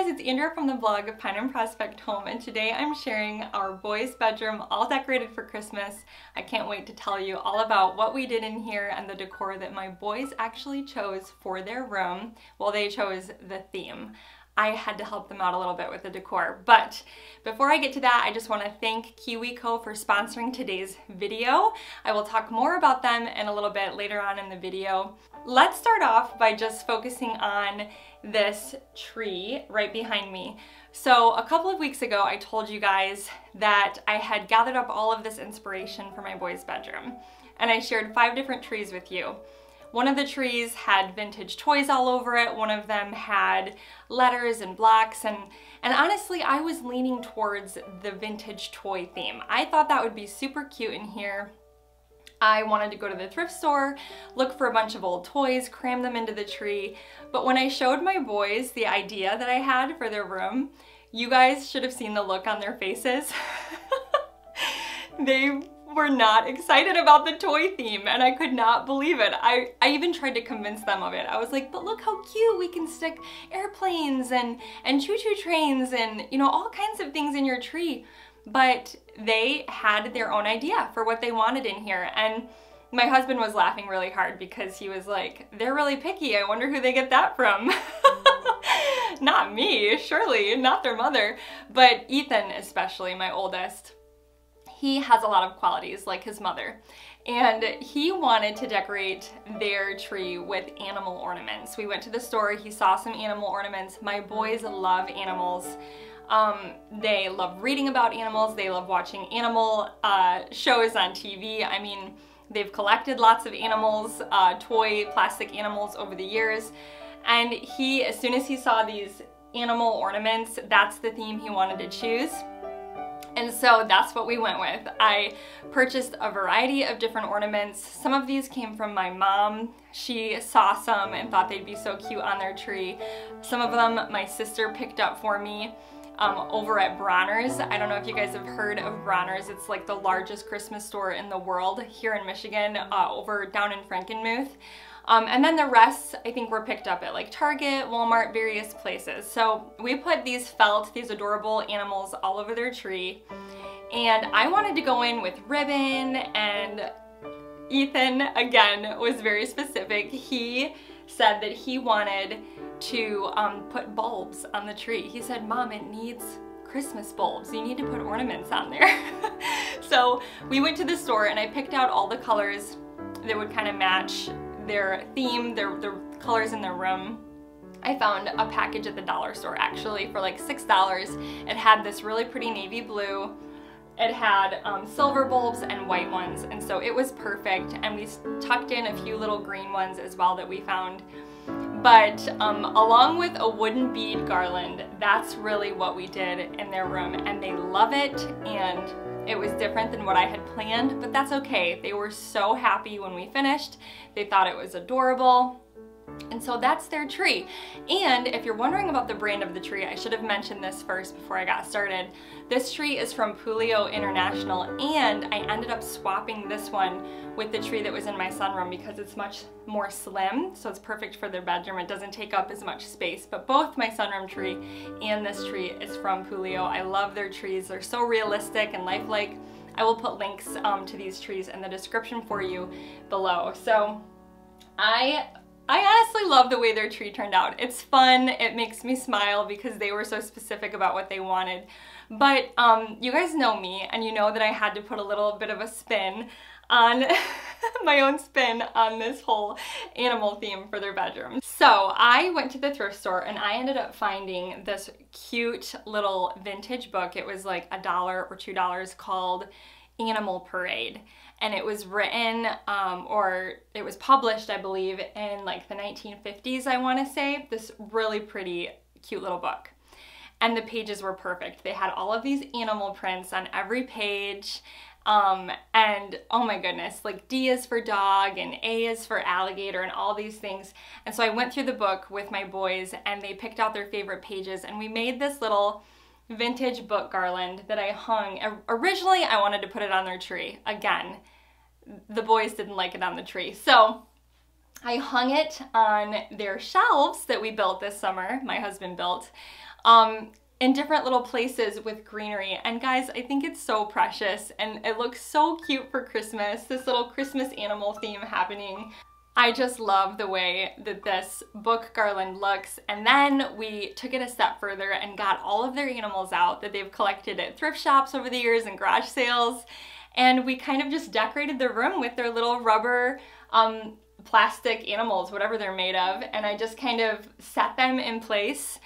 guys, it's Andrea from the blog Pine and Prospect Home and today I'm sharing our boys bedroom all decorated for Christmas. I can't wait to tell you all about what we did in here and the decor that my boys actually chose for their room. Well, they chose the theme. I had to help them out a little bit with the decor. But before I get to that, I just want to thank KiwiCo for sponsoring today's video. I will talk more about them in a little bit later on in the video. Let's start off by just focusing on this tree right behind me. So a couple of weeks ago, I told you guys that I had gathered up all of this inspiration for my boys' bedroom. And I shared five different trees with you. One of the trees had vintage toys all over it. One of them had letters and blocks and and honestly, I was leaning towards the vintage toy theme. I thought that would be super cute in here. I wanted to go to the thrift store, look for a bunch of old toys, cram them into the tree. But when I showed my boys the idea that I had for their room, you guys should have seen the look on their faces. they were not excited about the toy theme and I could not believe it. I, I even tried to convince them of it. I was like, but look how cute, we can stick airplanes and, and choo-choo trains and you know, all kinds of things in your tree. But they had their own idea for what they wanted in here. And my husband was laughing really hard because he was like, they're really picky. I wonder who they get that from. not me, surely, not their mother. But Ethan especially, my oldest, he has a lot of qualities like his mother. And he wanted to decorate their tree with animal ornaments. We went to the store, he saw some animal ornaments. My boys love animals. Um, they love reading about animals, they love watching animal uh, shows on TV. I mean, they've collected lots of animals, uh, toy plastic animals over the years. And he, as soon as he saw these animal ornaments, that's the theme he wanted to choose. And so that's what we went with. I purchased a variety of different ornaments. Some of these came from my mom. She saw some and thought they'd be so cute on their tree. Some of them my sister picked up for me. Um, over at Bronner's. I don't know if you guys have heard of Bronner's. It's like the largest Christmas store in the world here in Michigan, uh, over down in Frankenmuth. Um, and then the rest, I think, were picked up at like Target, Walmart, various places. So we put these felt, these adorable animals all over their tree. And I wanted to go in with ribbon and Ethan, again, was very specific. He said that he wanted to um, put bulbs on the tree. He said, Mom, it needs Christmas bulbs. You need to put ornaments on there. so we went to the store and I picked out all the colors that would kind of match their theme, their, their colors in their room. I found a package at the dollar store actually for like $6. It had this really pretty navy blue. It had um, silver bulbs and white ones and so it was perfect and we tucked in a few little green ones as well that we found. But um, along with a wooden bead garland, that's really what we did in their room and they love it and it was different than what I had planned, but that's okay. They were so happy when we finished. They thought it was adorable. And so that's their tree. And if you're wondering about the brand of the tree, I should have mentioned this first before I got started. This tree is from Puleo International and I ended up swapping this one with the tree that was in my sunroom because it's much more slim, so it's perfect for their bedroom. It doesn't take up as much space, but both my sunroom tree and this tree is from Pulio. I love their trees. They're so realistic and lifelike. I will put links um, to these trees in the description for you below. So I I honestly love the way their tree turned out. It's fun, it makes me smile because they were so specific about what they wanted. But um, you guys know me and you know that I had to put a little bit of a spin on my own spin on this whole animal theme for their bedroom. So I went to the thrift store and I ended up finding this cute little vintage book. It was like a dollar or two dollars called Animal Parade and it was written um, or it was published, I believe, in like the 1950s, I want to say. This really pretty, cute little book. And the pages were perfect. They had all of these animal prints on every page. Um, and oh my goodness, like D is for dog and A is for alligator and all these things. And so I went through the book with my boys and they picked out their favorite pages and we made this little vintage book garland that I hung. Originally, I wanted to put it on their tree. Again, the boys didn't like it on the tree. So I hung it on their shelves that we built this summer, my husband built. um, in different little places with greenery. And guys, I think it's so precious and it looks so cute for Christmas, this little Christmas animal theme happening. I just love the way that this book garland looks. And then we took it a step further and got all of their animals out that they've collected at thrift shops over the years and garage sales. And we kind of just decorated the room with their little rubber um, plastic animals, whatever they're made of. And I just kind of set them in place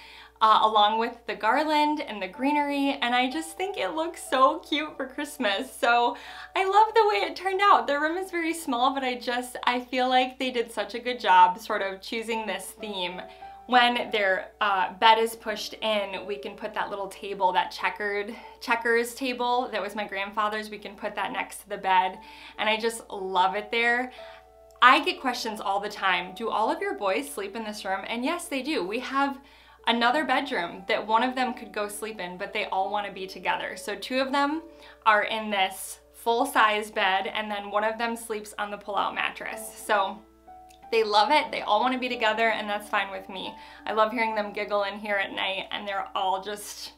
uh, along with the garland and the greenery and I just think it looks so cute for Christmas. So I love the way it turned out. The room is very small but I just, I feel like they did such a good job sort of choosing this theme. When their uh, bed is pushed in, we can put that little table, that checkered checkers table that was my grandfather's, we can put that next to the bed and I just love it there. I get questions all the time. Do all of your boys sleep in this room? And yes, they do. We have another bedroom that one of them could go sleep in, but they all wanna be together. So two of them are in this full-size bed and then one of them sleeps on the pull-out mattress. So they love it, they all wanna be together and that's fine with me. I love hearing them giggle in here at night and they're all just,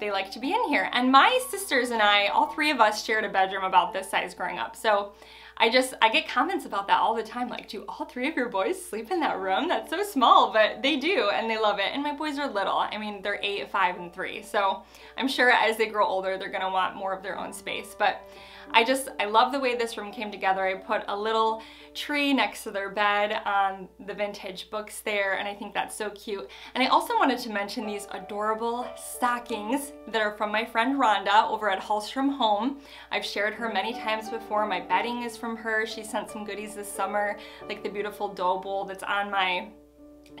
they like to be in here. And my sisters and I, all three of us shared a bedroom about this size growing up. So I just, I get comments about that all the time, like, do all three of your boys sleep in that room? That's so small, but they do, and they love it. And my boys are little. I mean, they're eight, five, and three. So I'm sure as they grow older, they're gonna want more of their own space. But I just, I love the way this room came together. I put a little tree next to their bed on the vintage books there, and I think that's so cute. And I also wanted to mention these adorable stockings that are from my friend Rhonda over at Hallstrom Home. I've shared her many times before. My bedding is from her. She sent some goodies this summer, like the beautiful dough bowl that's on my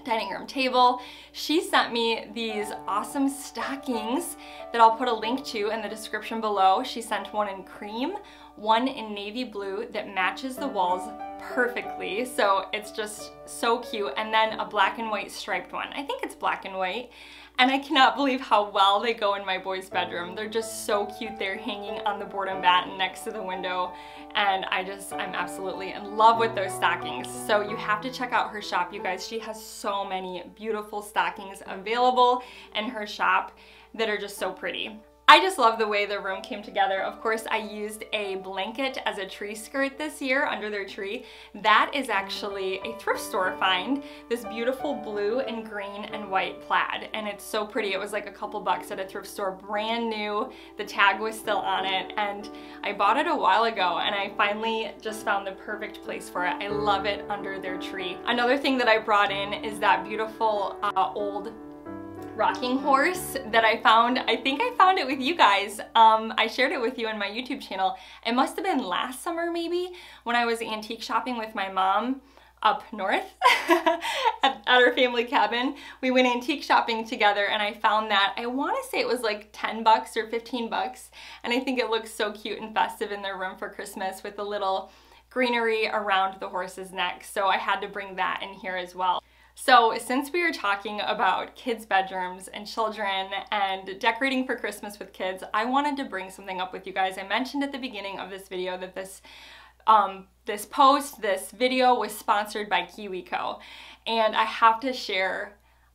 dining room table. She sent me these awesome stockings that I'll put a link to in the description below. She sent one in cream, one in navy blue that matches the walls perfectly. So it's just so cute. And then a black and white striped one. I think it's black and white. And I cannot believe how well they go in my boys' oh. bedroom. They're just so cute. They're hanging on the board and batten next to the window. And I just, I'm absolutely in love with those stockings. So you have to check out her shop, you guys. She has so many beautiful stockings available in her shop that are just so pretty. I just love the way the room came together. Of course, I used a blanket as a tree skirt this year under their tree. That is actually a thrift store find, this beautiful blue and green and white plaid. And it's so pretty. It was like a couple bucks at a thrift store, brand new. The tag was still on it. And I bought it a while ago and I finally just found the perfect place for it. I love it under their tree. Another thing that I brought in is that beautiful uh, old rocking horse that I found. I think I found it with you guys. Um, I shared it with you on my YouTube channel. It must have been last summer maybe when I was antique shopping with my mom up north at, at, our family cabin. We went antique shopping together and I found that, I wanna say it was like 10 bucks or 15 bucks. And I think it looks so cute and festive in their room for Christmas with a little greenery around the horse's neck. So I had to bring that in here as well. So since we are talking about kids' bedrooms and children and decorating for Christmas with kids, I wanted to bring something up with you guys. I mentioned at the beginning of this video that this um, this post, this video was sponsored by KiwiCo. And I have to share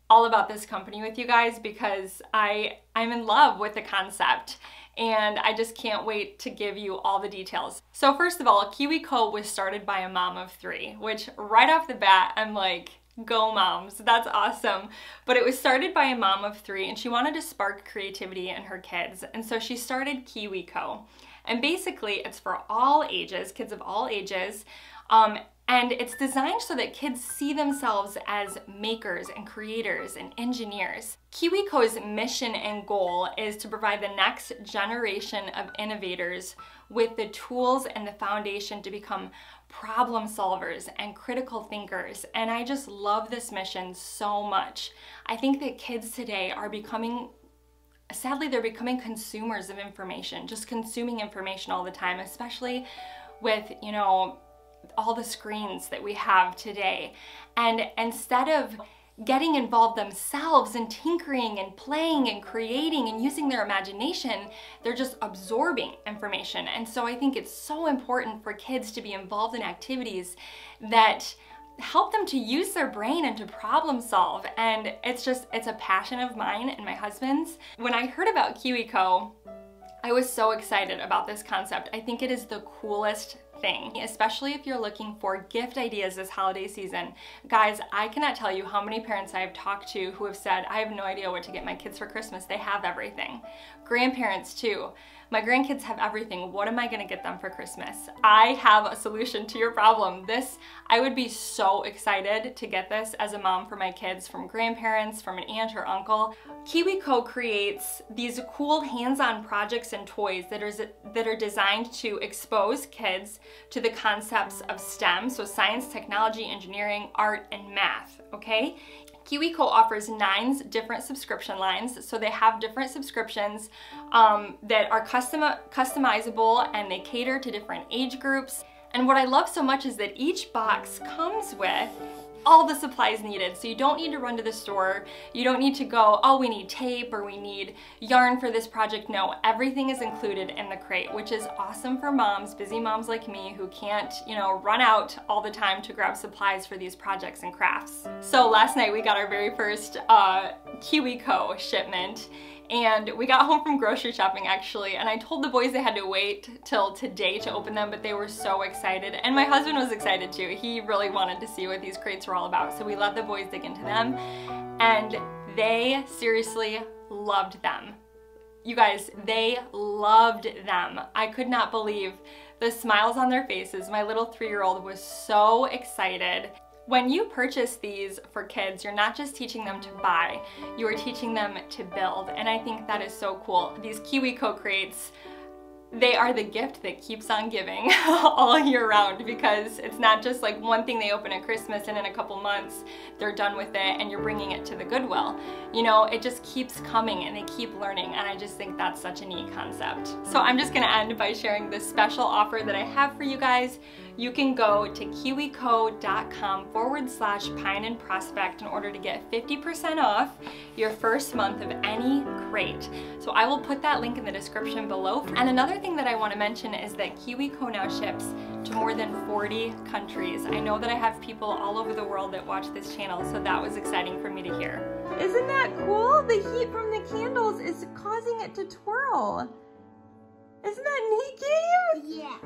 all about this company with you guys because I, I'm in love with the concept and I just can't wait to give you all the details. So first of all, KiwiCo was started by a mom of three, which right off the bat, I'm like, Go moms, that's awesome. But it was started by a mom of three and she wanted to spark creativity in her kids. And so she started KiwiCo. And basically it's for all ages, kids of all ages. Um, and it's designed so that kids see themselves as makers and creators and engineers. KiwiCo's mission and goal is to provide the next generation of innovators with the tools and the foundation to become problem solvers and critical thinkers. And I just love this mission so much. I think that kids today are becoming sadly they're becoming consumers of information just consuming information all the time especially with you know all the screens that we have today and instead of getting involved themselves and tinkering and playing and creating and using their imagination, they're just absorbing information. And so I think it's so important for kids to be involved in activities that help them to use their brain and to problem solve. And it's just, it's a passion of mine and my husband's. When I heard about KiwiCo, I was so excited about this concept. I think it is the coolest thing, especially if you're looking for gift ideas this holiday season. Guys, I cannot tell you how many parents I have talked to who have said, I have no idea what to get my kids for Christmas. They have everything. Grandparents too. My grandkids have everything. What am I gonna get them for Christmas? I have a solution to your problem. This, I would be so excited to get this as a mom for my kids from grandparents, from an aunt or uncle. KiwiCo creates these cool hands-on projects and toys that are, that are designed to expose kids to the concepts of STEM, so science, technology, engineering, art, and math, okay? KiwiCo offers nine different subscription lines, so they have different subscriptions um, that are custom customizable and they cater to different age groups. And what I love so much is that each box comes with all the supplies needed. So you don't need to run to the store. You don't need to go, oh, we need tape or we need yarn for this project. No, everything is included in the crate, which is awesome for moms, busy moms like me who can't, you know, run out all the time to grab supplies for these projects and crafts. So last night we got our very first uh, KiwiCo shipment and we got home from grocery shopping actually and I told the boys they had to wait till today to open them but they were so excited and my husband was excited too. He really wanted to see what these crates were all about so we let the boys dig into them and they seriously loved them. You guys, they loved them. I could not believe the smiles on their faces. My little three-year-old was so excited. When you purchase these for kids, you're not just teaching them to buy, you are teaching them to build. And I think that is so cool. These KiwiCo crates they are the gift that keeps on giving all year round because it's not just like one thing they open at Christmas and in a couple months they're done with it and you're bringing it to the Goodwill. You know, it just keeps coming and they keep learning and I just think that's such a neat concept. So I'm just gonna end by sharing this special offer that I have for you guys. You can go to kiwico.com forward slash pine and prospect in order to get 50% off your first month of any crate. So I will put that link in the description below. And another thing that I want to mention is that KiwiCo now ships to more than 40 countries. I know that I have people all over the world that watch this channel, so that was exciting for me to hear. Isn't that cool? The heat from the candles is causing it to twirl. Isn't that neat? Yeah.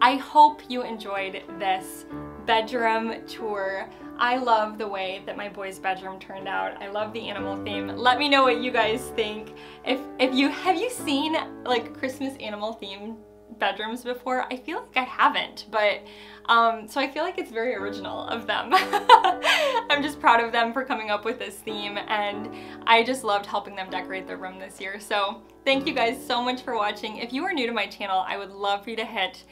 I hope you enjoyed this bedroom tour. I love the way that my boy's bedroom turned out. I love the animal theme. Let me know what you guys think. If if you have you seen like Christmas animal theme bedrooms before? I feel like I haven't, but um, so I feel like it's very original of them. I'm just proud of them for coming up with this theme and I just loved helping them decorate their room this year. So thank you guys so much for watching. If you are new to my channel, I would love for you to hit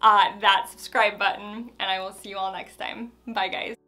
uh, that subscribe button and I will see you all next time. Bye guys.